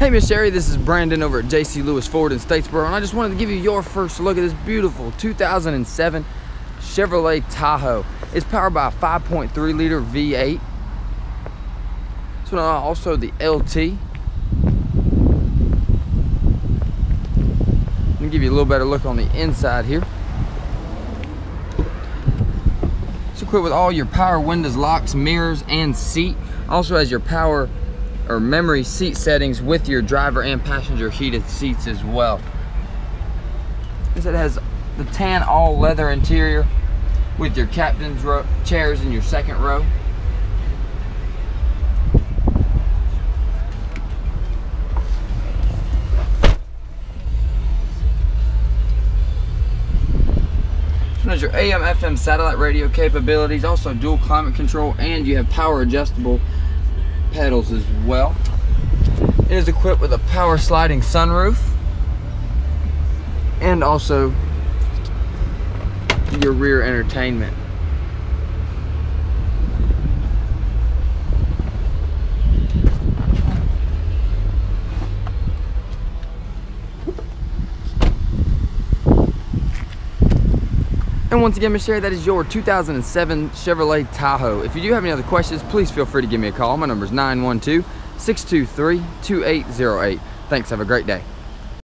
Hey Miss Sherry, this is Brandon over at JC Lewis Ford in Statesboro, and I just wanted to give you your first look at this beautiful 2007 Chevrolet Tahoe. It's powered by a 5.3 liter V8. This one uh, also the LT. Let me give you a little better look on the inside here. It's equipped with all your power windows, locks, mirrors, and seat. Also has your power or memory seat settings with your driver and passenger heated seats as well. This it has the tan all leather interior with your captain's row, chairs in your second row. Has your AM FM satellite radio capabilities, also dual climate control, and you have power adjustable pedals as well. It is equipped with a power sliding sunroof and also your rear entertainment. And once again. Sherry, that is your 2007 Chevrolet Tahoe. If you do have any other questions, please feel free to give me a call. My number is 912 623 2808. Thanks. Have a great day.